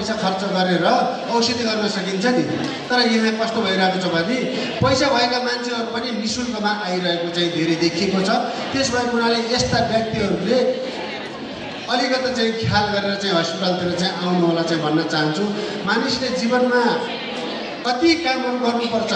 पैसा खर्च गरेर औषधि गर्न सकिन्छ नि। तर यहाँ कस्तो भइरहेको छ भने पैसा भएका मान्छेहरू पनि नि शुल्कमा आइरहेको चाहिँ धेरै देखिएको छ। त्यस भएको हुनाले यस्ता व्यक्तिहरूले अलिकति चाहिँ ख्याल गरेर चाहिँ हस्पिटलतिर चाहिँ आउनु होला चाहिँ भन्न चाहन्छु। मानिसले जीवनमा कति कामहरू गर्नुपर्छ?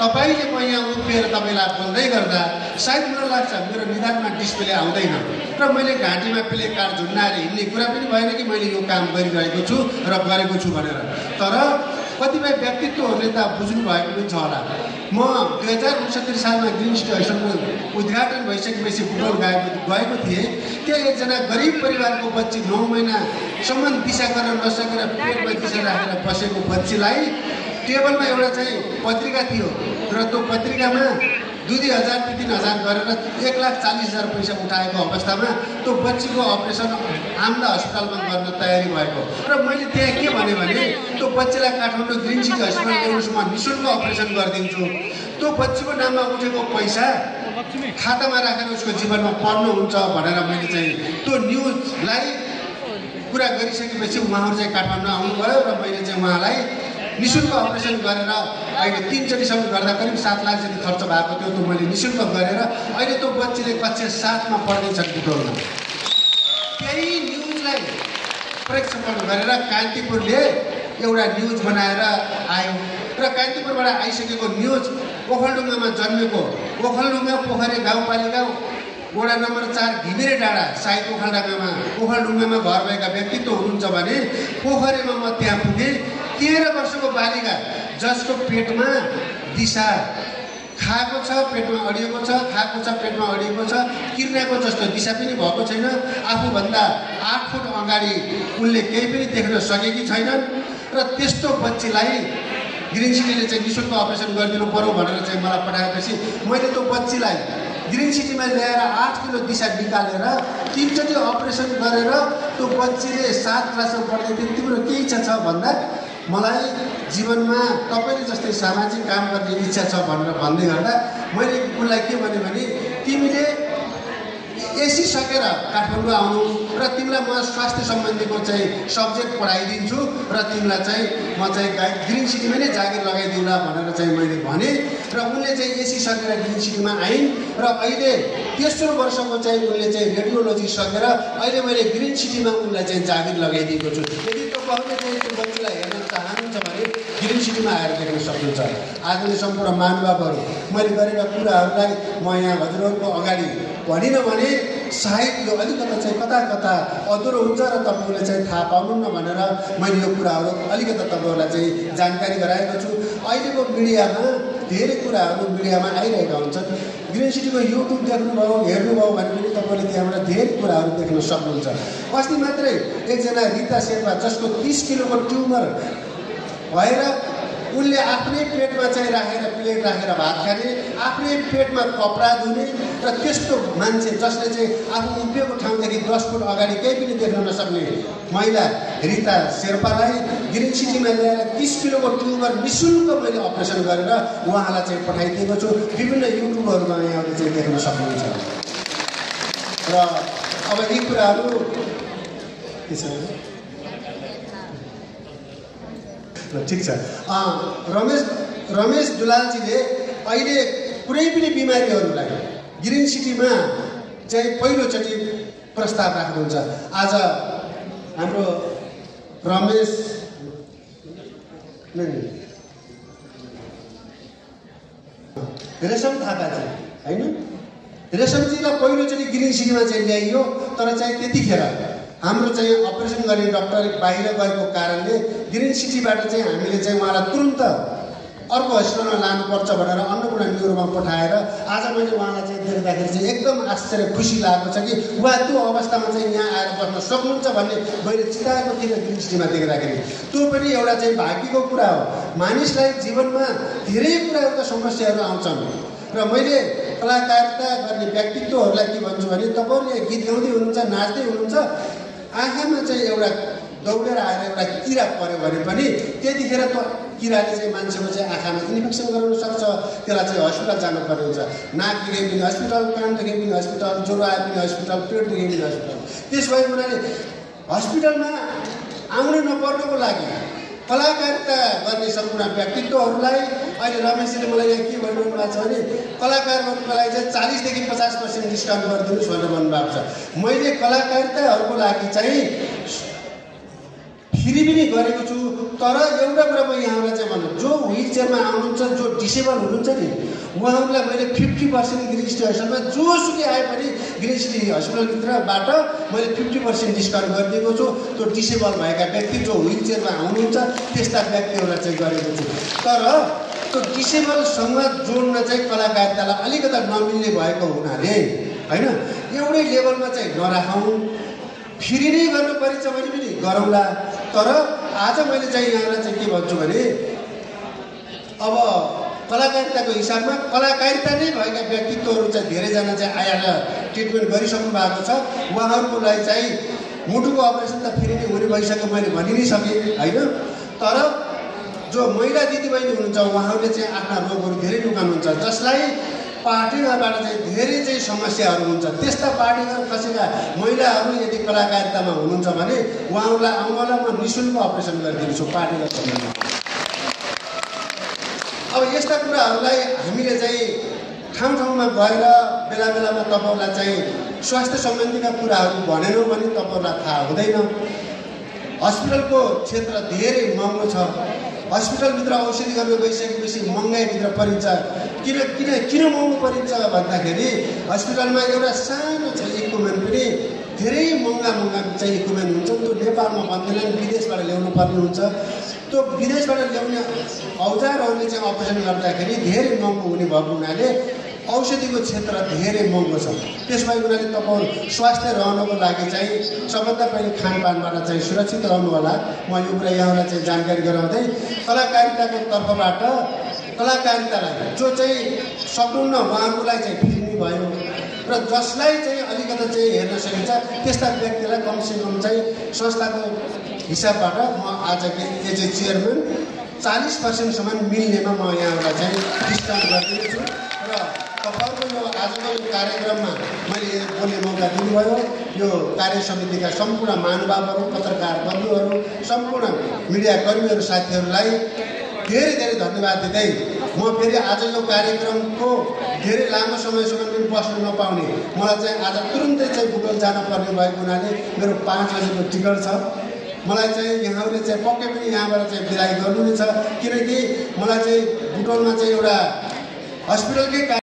तपाईँले म यहाँ उभिएर तपाईँलाई बोल्दै गर्दा सायद मलाई लाग्छ मेरो निधानमा डिस्प्ले आउँदैन। र मैले घाँटीमा प्ले कार्ड झुन्डाएर हिँड्ने कुरा पनि भएन कि मैले यो काम गरिरहेको छु र गरेको छु भनेर। तर कतिपय व्यक्तित्वहरूले त बुझ्नु भएको पनि छ होला। म दुई हजार उनसत्तरी सालमा ग्रिन सिटी हस्पिटलको उद्घाटन भइसकेपछि फुटबल गएको गएको थिएँ। त्यहाँ एकजना गरिब परिवारको बच्ची नौ महिनासम्म दिशा गर्न नसकेर पेटमा दिशा राखेर बसेको बच्चीलाई टेबलमा एउटा चाहिँ पत्रिका थियो र त्यो पत्रिकामा दुई दुई हजार तिन तिन हजार गरेर एक लाख चालिस हजार पैसा उठाएको अवस्थामा त्यो बच्चीको अपरेसन आम्दा हस्पिटलमा गर्न तयारी भएको। र मैले त्यहाँ के भने भने त्यो बच्चीलाई काठमाडौँ ग्रिन सिटी हस्पिटल नि शुल्क अपरेसन गरिदिन्छु। त्यो बच्चीको नाममा उठेको पैसा खातामा राखेर उसको जीवनमा पढ्नुहुन्छ भनेर मैले चाहिँ त्यो न्युजलाई कुरा गरिसकेपछि उहाँहरू चाहिँ काठमाडौँ आउनुभयो र मैले चाहिँ उहाँलाई नि शुल्क अपरेसन गरेर अहिले तिनचोटिसम्म गर्दा करिब सात लाख जति खर्च भएको थियो त्यो मैले नि शुल्क गरेर अहिले त्यो बच्चीले कक्षा सातमा पढ्दैछ बुटोलमा त्यही न्युजलाई प्रेक्षेपण गरेर कान्तिपुरले एउटा न्युज बनाएर आयो। र कान्तिपुरबाट आइसकेको न्युज ओखलडुङ्गामा जन्मेको ओखलडुङ्गा पोखरी गाउँपालिका वडा नम्बर चार घिमिरे डाँडा साई ओखलडुङ्गामा ओखलडुङ्गामा घर भएका व्यक्तित्व हुनुहुन्छ भने पोखरीमा म त्यहाँ पुगेँ। तेह्र वर्षको बालिका जसको पेटमा दिशा खाएको छ पेटमा अडिएको छ खाएको छ पेटमा अडिएको छ किर्नाको जस्तो दिशा पनि भएको छैन। आफूभन्दा आठ फुट अगाडि उनले केही पनि देख्न सकेकी छैनन् र त्यस्तो बच्चीलाई ग्रिन सिटीले चाहिँ निशुल्क अपरेसन गरिदिनु पऱ्यो भनेर चाहिँ मलाई पठाएपछि मैले त्यो बच्चीलाई ग्रिन सिटीमा ल्याएर आठ किलो दिशा निकालेर तिनचोटि अपरेसन गरेर त्यो बच्चीले सात क्लासमा पढ्दै थियो तिम्रो के इच्छा छ भन्दा मलाई जीवनमा तपाईँले जस्तै सामाजिक काम गर्ने इच्छा छ भनेर भन्दै गर्दा मैले उसलाई के भने तिमीले एसी सकेर काठमाडौँ आउनु र तिमीलाई म स्वास्थ्य सम्बन्धीको चाहिँ सब्जेक्ट पढाइदिन्छु र तिमीलाई चाहिँ म चाहिँ गाई ग्रिन सिटीमै नै जागिर लगाइदिउँला भनेर चाहिँ मैले भने र उनले चाहिँ एसी सकेर ग्रिन सिटीमा आइन् र अहिले तेस्रो वर्षको चाहिँ उनले चाहिँ रेडियोलोजी सकेर अहिले मैले ग्रिन सिटीमा उनलाई चाहिँ जागिर लगाइदिएको छु। यदि तपाईँले चाहिँ त्यो बच्चीलाई हेर्न चाहनुहुन्छ भने ग्रिन सिटीमा आएर देख्न सक्नुहुन्छ। आजले सम्पूर्ण महानुभावहरू मैले गरेका कुराहरूलाई म यहाँ हजुरहरूको अगाडि भनिनँ भने सायद यो अलिकता चाहिँ कता कता अधुरो हुन्छ र तपाईँहरूले चाहिँ थाहा पाउनुहुन्न भनेर मैले यो कुराहरू अलिकता तपाईँहरूलाई चाहिँ जानकारी गराएको छु। अहिलेको मिडियामा धेरै कुराहरू मिडियामा आइरहेका हुन्छन्। ग्रिन सिटीको युट्युब देख्नुभयो हेर्नुभयो भने पनि तपाईँले त्यहाँबाट धेरै कुराहरू देख्न सक्नुहुन्छ। अस्ति मात्रै एकजना रिता शेर्पा जसको तिस किलोको ट्युमर भएर उनले आफ्नै पेटमा चाहिँ राखेर प्लेट राखेर भात खाने आफ्नै पेटमा कपडा धुने र त्यस्तो मान्छे जसले चाहिँ आफू उभिएको ठाउँदेखि दस फुट अगाडि केही पनि देख्न नसक्ने महिला रिता शेर्पालाई ग्रिन सिटीमा ल्याएर तिस किलोको ट्युमर नि शुल्क मैले अपरेसन गरेर उहाँलाई चाहिँ पठाइदिएको छु। विभिन्न युट्युबहरूमा यहाँले चाहिँ देख्न सक्नुहुन्छ। र अब यी कुराहरू के छ? ठिक छ। रमेश रमेश दुलालजीले अहिले कुनै पनि बिमारीहरूलाई ग्रिन सिटीमा चाहिँ पहिलोचोटि प्रस्ताव राख्नुहुन्छ। आज हाम्रो रमेश रेशम थापाजी होइन? रेशमजीलाई पहिलोचोटि ग्रिन सिटीमा चाहिँ ल्याइयो तर चाहिँ त्यतिखेर हाम्रो चाहिँ अपरेसन गर्ने डक्टर बाहिर गएको कारणले ग्रिन सिटीबाट चाहिँ हामीले चाहिँ उहाँलाई तुरन्त अर्को हस्पिटलमा लानुपर्छ भनेर अन्नपूर्ण न्युरोमा पठाएर आज मैले उहाँलाई चाहिँ देख्दाखेरि चाहिँ एकदम आश्चर्य खुसी लागेको छ कि उहाँ त्यो अवस्थामा चाहिँ यहाँ आएर बस्न सक्नुहुन्छ भन्ने मैले चिताएको थिइनँ सिटीमा देख्दाखेरि। त्यो पनि एउटा चाहिँ भाग्यको कुरा हो। मानिसलाई जीवनमा धेरै कुराहरूका समस्याहरू आउँछन्। र मैले कलाकारिता गर्ने व्यक्तित्वहरूलाई के भन्छु भने तपाईँहरूले गीत गाउँदै हुनुहुन्छ नाच्दै हुनुहुन्छ आँखामा चाहिँ एउटा दौडेर आएर एउटा किरा पऱ्यो भने पनि त्यतिखेर त किराले चाहिँ मान्छेको चाहिँ आँखामा इन्फेक्सन गराउन सक्छ। त्यसलाई चाहिँ हस्पिटल जानुपर्ने हुन्छ। नाक दुखे पनि हस्पिटल कान दुखे पनि हस्पिटल ज्वरो आए पनि हस्पिटल पेट दुखे पनि हस्पिटल। त्यस भएको हुनाले हस्पिटलमा आउनु नपर्नुको लागि कलाकारिता गर्ने सम्पूर्ण व्यक्तित्वहरूलाई अहिले रमेशले मलाई यहाँ के भनिरहनु भएको छ भने कलाकार गर्नुको लागि चाहिँ चालिसदेखि पचास पर्सेन्ट डिस्काउन्ट गरिदिनुहोस् भनेर भन्नुभएको छ। मैले कलाकारिताहरूको लागि चाहिँ फ्री पनि गरेको छु तर एउटा कुरा म यहाँलाई चाहिँ भन्नु जो व्हिल चेयरमा आउनुहुन्छ जो डिसेबल हुनुहुन्छ नि उहाँहरूलाई मैले फिफ्टी पर्सेन्ट ग्रिन सिटी हस्पिटलमा जोसुकै आए पनि ग्रिन सिटी हस्पिटलभित्रबाट मैले फिफ्टी पर्सेन्ट डिस्काउन्ट गरिदिएको छु। त्यो डिसेबल भएका व्यक्ति जो व्हिल चेयरमा आउनुहुन्छ त्यस्ता व्यक्तिहरूलाई चाहिँ गरेको छु। तर त्यो डिसेबलसँग जोड्न चाहिँ कलाकारितालाई अलिकति नमिल्ने भएको हुनाले होइन? एउटै लेभलमा चाहिँ नराखौँ। फ्री नै गर्नु परिन्छ भने पनि गरौँला। तर आज मैले चाहिँ यहाँलाई चाहिँ के भन्छु भने अब कलाकारिताको हिसाबमा कलाकारिता नै भएका व्यक्तित्वहरू चाहिँ धेरैजना चाहिँ आएर ट्रिटमेन्ट गरिसक्नु भएको छ। उहाँहरूको लागि चाहिँ मुटुको अपरेसन त फेरि नै हुने भइसक्यो मैले भनि नै सकेँ होइन? तर जो महिला दिदीबहिनी हुनुहुन्छ उहाँहरूले चाहिँ आफ्ना रोगहरू धेरै लुकाउनुहुन्छ। जसलाई पार्टीबाट चाहिँ धेरै चाहिँ समस्याहरू हुन्छ। त्यस्ता पार्टीमा खसेका महिलाहरू यदि कलाकारितामा हुनुहुन्छ भने उहाँहरूलाई आउनलाई म नि शुल्क अपरेसन गरिदिन्छु पार्टीगत समयमा अब यस्ता कुराहरूलाई हामीले चाहिँ ठाउँ ठाउँमा गएर बेला बेलामा तपाईँहरूलाई चाहिँ स्वास्थ्य सम्बन्धीका कुराहरू भनेनौँ भने तपाईँहरूलाई थाहा हुँदैन। हस्पिटलको क्षेत्र धेरै महँगो छ। हस्पिटलभित्र औषधि गर्न गइसकेपछि महँगाइभित्र परिन्छ। किन किन किन महँगो परिन्छ भन्दाखेरि हस्पिटलमा एउटा सानो चाहिँ इक्विपमेन्ट पनि। धेरै महँगा महँगा चाहिँ इक्विपमेन्ट हुन्छ। त्यो नेपालमा भन्दैनन् विदेशबाट ल्याउनु पर्ने हुन्छ। त्यो विदेशबाट ल्याउने औजारहरूले चाहिँ अपरेसन गर्दाखेरि धेरै महँगो हुने भएको हुनाले औषधिको क्षेत्र धेरै महँगो छ। त्यस भएको हुनाले तपाईँहरू स्वास्थ्य रहनको लागि चाहिँ सबभन्दा पहिले खानपानबाट चाहिँ सुरक्षित रहनु होला म यो कुरा यहाँलाई चाहिँ जानकारी गराउँदै कलाकारिताको तर्फबाट कलाकारितालाई जो चाहिँ सक्नुहुन्न उहाँहरूलाई चाहिँ फिर्नी भयो र जसलाई चाहिँ अलिकति चाहिँ हेर्न सकिन्छ त्यस्ता व्यक्तिलाई कमसेकम चाहिँ संस्थाको हिसाबबाट म आजको एज ए चेयरम्यान चालिस पर्सेन्टसम्म मिल्नेमा म यहाँलाई चाहिँ डिस्काउन्ट गरिदिनेछु। आजको यो कार्यक्रममा मैले बोल्ने मौका दिनुभयो। यो कार्य समितिका सम्पूर्ण महानुभावहरू पत्रकार बन्धुहरू सम्पूर्ण मिडियाकर्मीहरू साथीहरूलाई धेरै धेरै धन्यवाद दिँदै म फेरि आज यो कार्यक्रमको धेरै लामो समयसम्म पनि बस्नु नपाउने मलाई चाहिँ आज तुरुन्तै चाहिँ बुटोल जानुपर्ने भएको हुनाले मेरो पाँच बजीको टिकट छ। मलाई चाहिँ यहाँहरूले चाहिँ पक्कै पनि यहाँबाट चाहिँ बिदाई गर्नु नै छ किनकि मलाई चाहिँ बुटोलमा चाहिँ एउटा हस्पिटलकै